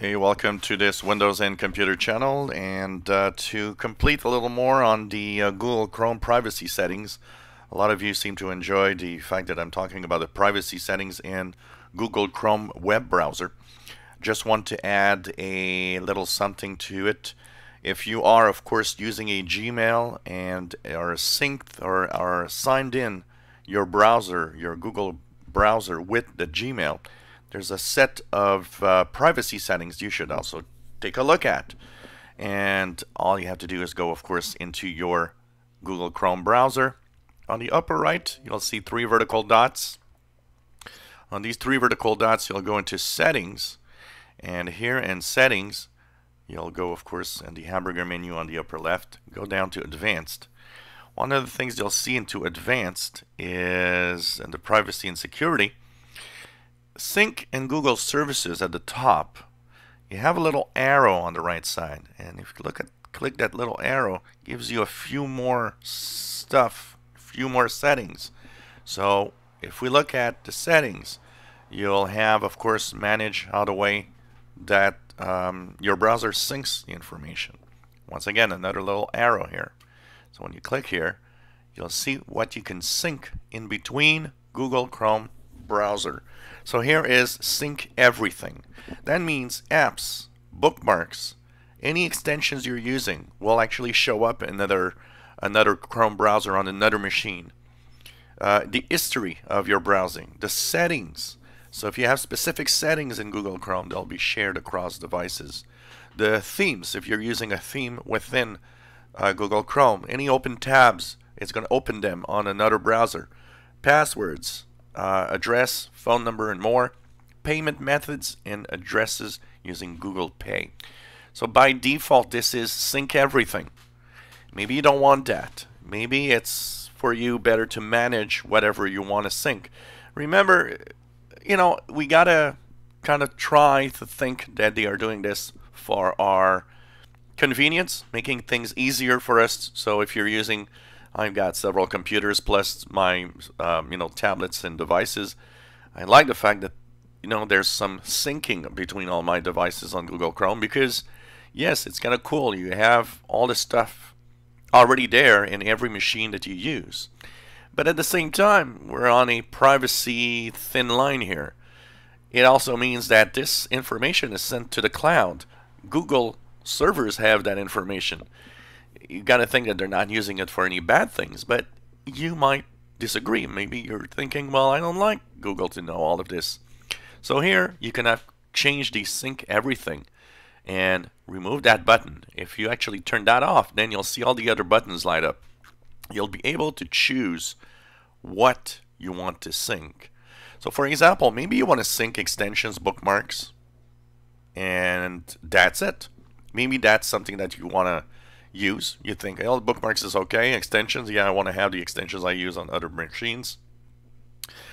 Hey, welcome to this Windows and Computer channel and uh, to complete a little more on the uh, Google Chrome privacy settings a lot of you seem to enjoy the fact that I'm talking about the privacy settings in Google Chrome web browser. Just want to add a little something to it. If you are of course using a Gmail and are synced or are signed in your browser your Google browser with the Gmail there's a set of uh, privacy settings you should also take a look at. And all you have to do is go, of course, into your Google Chrome browser. On the upper right, you'll see three vertical dots. On these three vertical dots, you'll go into Settings. And here in Settings, you'll go, of course, in the hamburger menu on the upper left, go down to Advanced. One of the things you'll see into Advanced is in the Privacy and Security, Sync and Google Services at the top, you have a little arrow on the right side. And if you look at click that little arrow, gives you a few more stuff, a few more settings. So if we look at the settings, you'll have, of course, manage how the way that um, your browser syncs the information. Once again, another little arrow here. So when you click here, you'll see what you can sync in between Google Chrome browser. So here is sync everything. That means apps, bookmarks, any extensions you're using will actually show up in another, another Chrome browser on another machine. Uh, the history of your browsing, the settings. So if you have specific settings in Google Chrome, they'll be shared across devices. The themes, if you're using a theme within uh, Google Chrome, any open tabs, it's going to open them on another browser. Passwords, uh, address, phone number, and more, payment methods, and addresses using Google Pay. So by default, this is sync everything. Maybe you don't want that. Maybe it's for you better to manage whatever you want to sync. Remember, you know, we gotta kind of try to think that they are doing this for our convenience, making things easier for us. So if you're using I've got several computers plus my um, you know tablets and devices. I like the fact that you know there's some syncing between all my devices on Google Chrome because yes, it's kind of cool. You have all this stuff already there in every machine that you use. But at the same time, we're on a privacy thin line here. It also means that this information is sent to the cloud. Google servers have that information you got to think that they're not using it for any bad things, but you might disagree. Maybe you're thinking, well, I don't like Google to know all of this. So here you can have change the sync everything and remove that button. If you actually turn that off, then you'll see all the other buttons light up. You'll be able to choose what you want to sync. So for example, maybe you want to sync extensions, bookmarks, and that's it. Maybe that's something that you want to use. You think, oh, bookmarks is okay. Extensions, yeah, I want to have the extensions I use on other machines.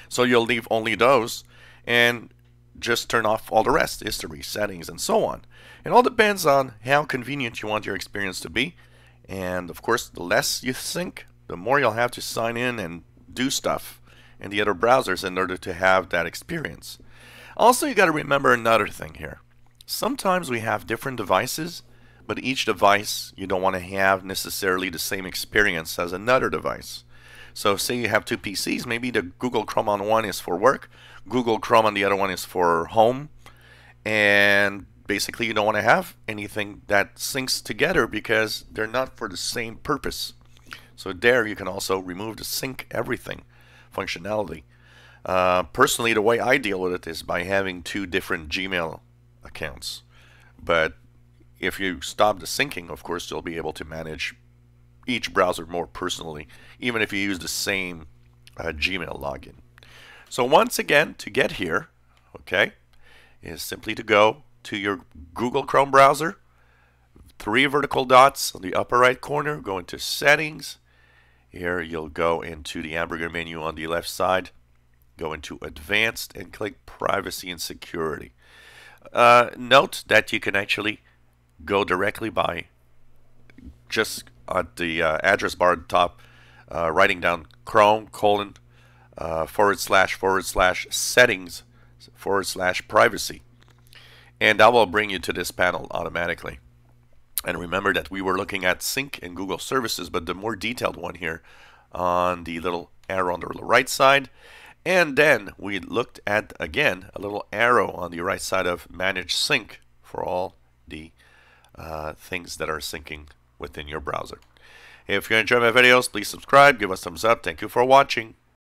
So you'll leave only those and just turn off all the rest, history, settings, and so on. It all depends on how convenient you want your experience to be. And of course, the less you sync, the more you'll have to sign in and do stuff in the other browsers in order to have that experience. Also, you got to remember another thing here. Sometimes we have different devices but each device you don't want to have necessarily the same experience as another device. So say you have two PCs, maybe the Google Chrome on one is for work, Google Chrome on the other one is for home, and basically you don't want to have anything that syncs together because they're not for the same purpose. So there you can also remove the sync everything functionality. Uh, personally, the way I deal with it is by having two different Gmail accounts. But if you stop the syncing, of course, you'll be able to manage each browser more personally, even if you use the same uh, Gmail login. So once again, to get here, okay, is simply to go to your Google Chrome browser, three vertical dots on the upper right corner, go into settings. Here you'll go into the hamburger menu on the left side, go into advanced and click privacy and security. Uh, note that you can actually go directly by just at the uh, address bar at the top, uh, writing down Chrome colon uh, forward slash forward slash settings forward slash privacy. and that will bring you to this panel automatically. And remember that we were looking at sync and Google services, but the more detailed one here on the little arrow on the right side. And then we looked at, again, a little arrow on the right side of Manage Sync for all the uh, things that are syncing within your browser. If you enjoy my videos, please subscribe, give us a thumbs up. Thank you for watching.